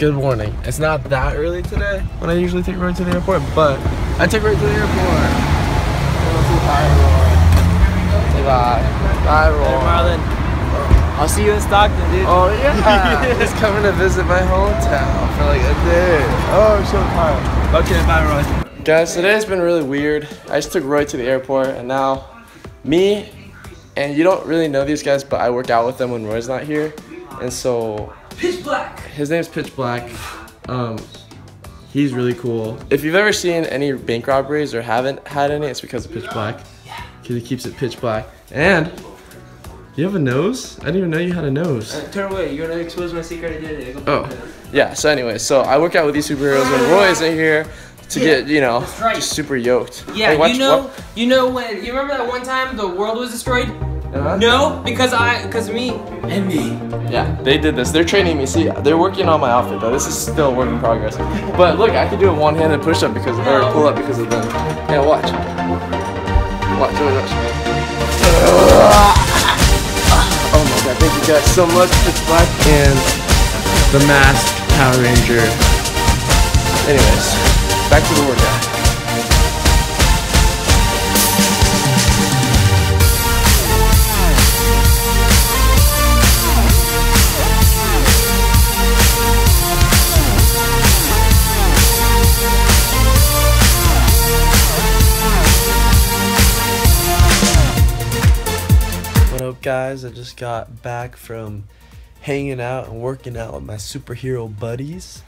good morning. It's not that early today when I usually take Roi to the airport, but I took Roi to the airport. Say bye. Bye, Roi. Hey, Marlin. Oh. I'll see you in Stockton, dude. Oh yeah, he's coming to visit my hometown for like a day. Oh, I'm so tired. Okay, bye, Roi. Guys, today's been really weird. I just took Roi to the airport, and now me and you don't really know these guys, but I work out with them when Roi's not here, and so Pitch black. His name's Pitch Black. Um, he's really cool. If you've ever seen any bank robberies or haven't had any, it's because of Pitch Black. Yeah. Because he keeps it pitch black. And you have a nose? I didn't even know you had a nose. Uh, turn away. You're gonna expose my secret identity. Oh, yeah. So anyway, so I work out with these superheroes when Roi isn't here to Yeah, get you know right. just super yoked. Yeah, watch- you know, what- you know when you remember that one time the world was destroyed? Uh-huh. No, because I, because me and me. Yeah, they did this. They're training me. See, they're working on my outfit though. This is still a work in progress. But look, I can do a one-handed push-up because or pull up because of them. Yeah, watch. Watch, watch, watch. Oh my god, thank you guys so much. It's Black and the masked Power Ranger. Anyways, back to the workout. Guys? I just got back from hanging out and working out with my superhero buddies.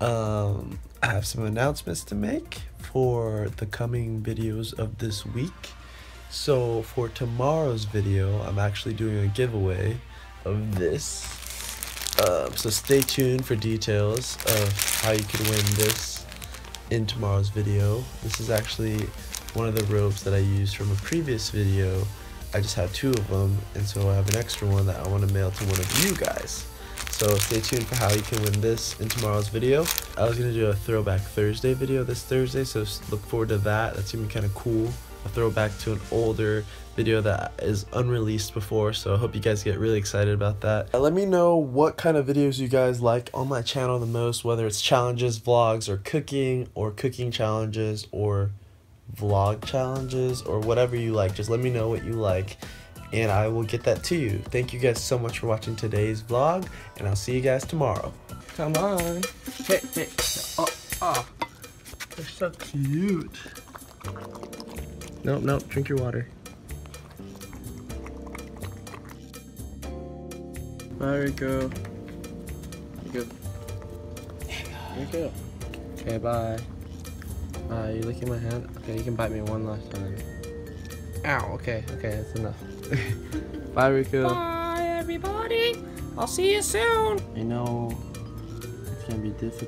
Um, I have some announcements to make for the coming videos of this week. So, for tomorrow's video, I'm actually doing a giveaway of this. Um, so, stay tuned for details of how you can win this in tomorrow's video. This is actually one of the ropes that I used from a previous video. I just had two of them, and so I have an extra one that I want to mail to one of you guys. So stay tuned for how you can win this in tomorrow's video. I was gonna do a throwback Thursday video this Thursday, so look forward to that. That's gonna be kind of cool. A throwback to an older video that is unreleased before, so I hope you guys get really excited about that. Uh, Let me know what kind of videos you guys like on my channel the most, whether it's challenges, vlogs, or cooking, or cooking challenges, or vlog challenges or whatever you like. Just let me know what you like and I will get that to you. Thank you guys so much for watching today's vlog and I'll see you guys tomorrow. Come on. Hey, hey. Oh, oh. They're so cute. Nope, nope, drink your water. There we go. You go. There you go. Okay, bye. Uh, you licking my hand? Okay, you can bite me one last time. Ow, okay, okay, that's enough. bye, Rico. Bye, everybody. I'll see you soon. I know it's gonna be difficult.